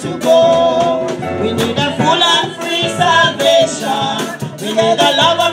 to go. We need a full and free salvation. We need the love